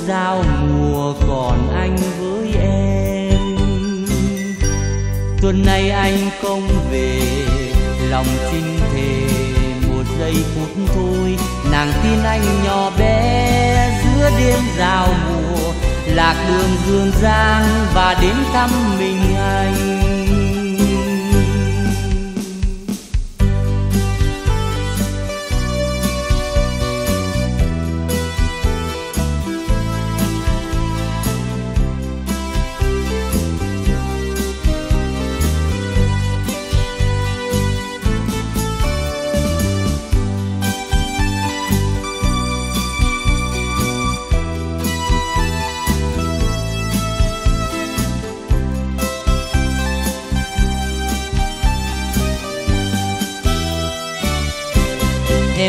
Speaker 2: giao mùa còn anh với em. Tuần này anh không về, lòng xin thề một giây phút thôi. Nàng tin anh nhỏ bé, giữa đêm giao mùa lạc đường dương giang và đến thăm mình anh.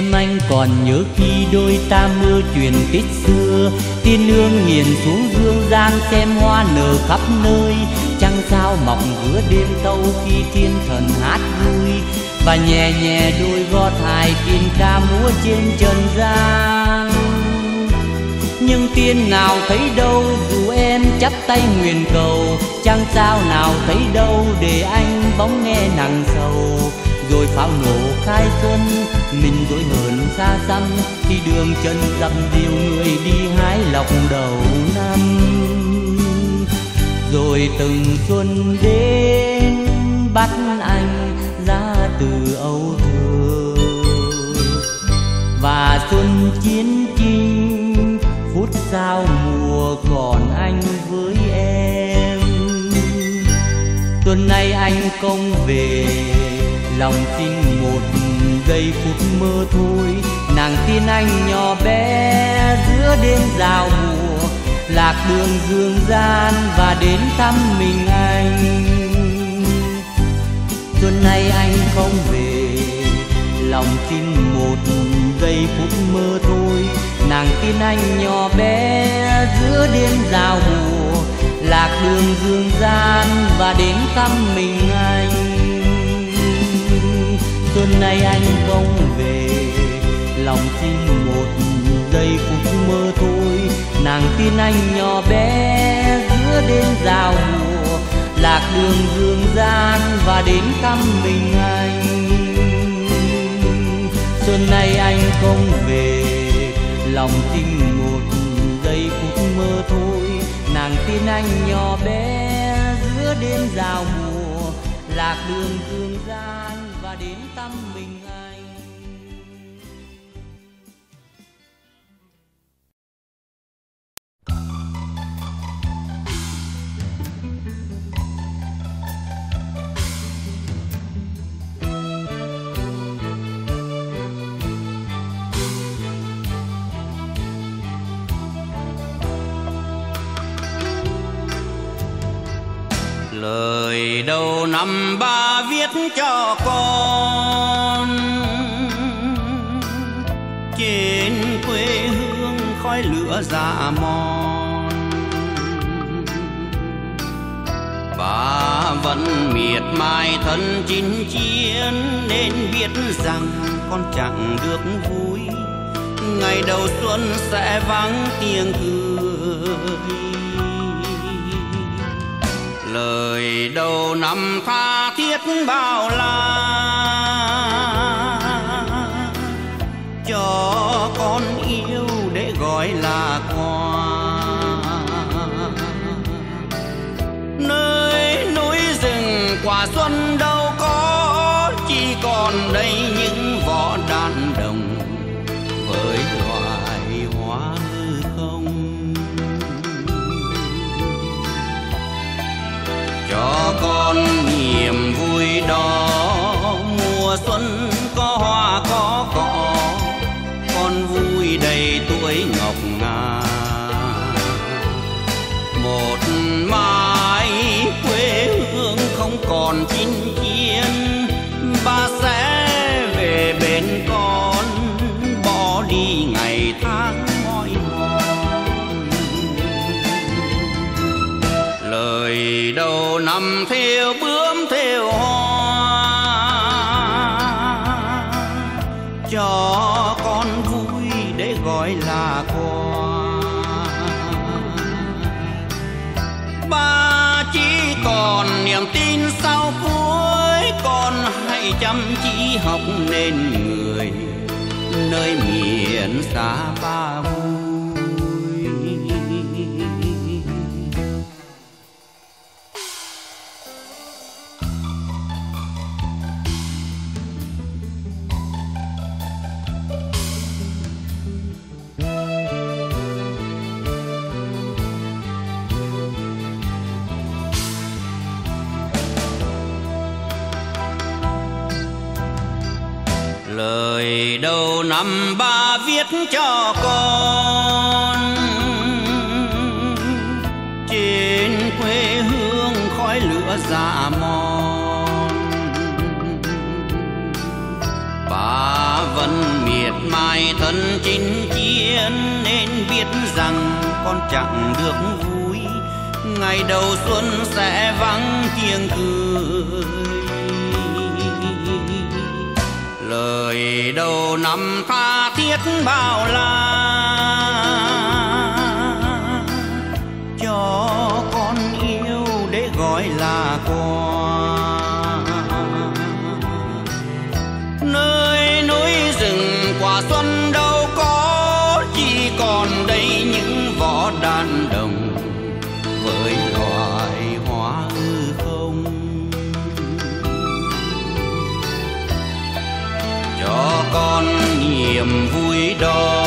Speaker 2: Em anh còn nhớ khi đôi ta mưa truyền tích xưa. Tiên nương hiền xuống dương gian xem hoa nở khắp nơi. Trăng sao mọc giữa đêm tâu khi thiên thần hát vui. Và nhẹ nhẹ đôi gót hài tiên ca múa trên trần gian. Nhưng tiên nào thấy đâu, dù em chắp tay nguyện cầu chẳng sao nào thấy đâu để anh bóng nghe nặng sầu rồi pháo nổ khai xuân mình dối hờn xa xăm khi đường chân dặm điều người đi hái lọc đầu năm. Rồi từng xuân đến, bắt anh ra từ âu thơ và xuân chiến chinh phút giao mùa còn anh với em. Tuần nay anh không về lòng tin một giây phút mơ thôi. Nàng tin anh nhỏ bé giữa đêm giao mùa, lạc đường dương gian và đến thăm mình anh. Xuân nay anh không về, lòng tin một giây phút mơ thôi. Nàng tin anh nhỏ bé giữa đêm giao mùa, lạc đường dương gian và đến thăm mình anh xuân nay anh không về. Lòng xin một giây phút mơ thôi, nàng tin anh nhỏ bé giữa đêm giao mùa. Lạc đường dương gian và đến thăm mình anh. Xuân nay anh không về. Lòng tin một giây phút mơ thôi, nàng tin anh nhỏ bé giữa đêm giao mùa. Lạc đường dương gian đến tâm mình
Speaker 1: à. Năm ba viết cho con. Trên quê hương khói lửa dạ mòn. Bà vẫn miệt mài thân chinh chiến, nên biết rằng con chẳng được vui. Ngày đầu xuân sẽ vắng tiếng cười lời đầu năm tha thiết bao la. Cho con yêu để gọi là con niềm vui đó. Mùa xuân có hoa, có cỏ. Con vui đầy tuổi ngọc ngà. Một mai quê hương không còn chi chăm chỉ học nên người nơi miền xa ba vui. thầm bà viết cho con. Trên quê hương khói lửa dạ mòn. Bà vẫn miệt mài thân chinh chiến, nên biết rằng con chẳng được vui. Ngày đầu xuân sẽ vắng tiếng cười thời đầu năm tha thiết bao la. Cho con yêu để gọi là con. niềm vui đó.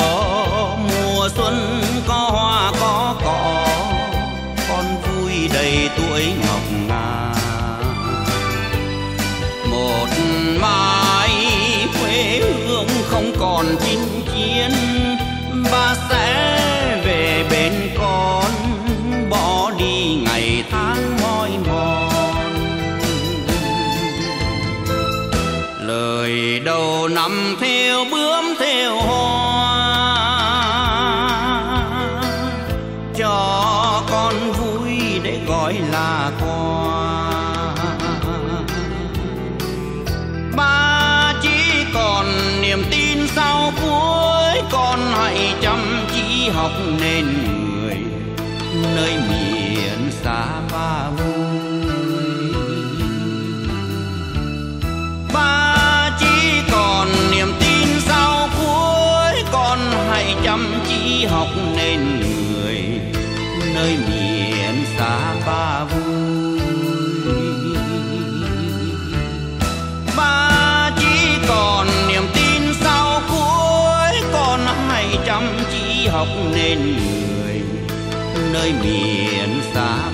Speaker 1: nơi miền xa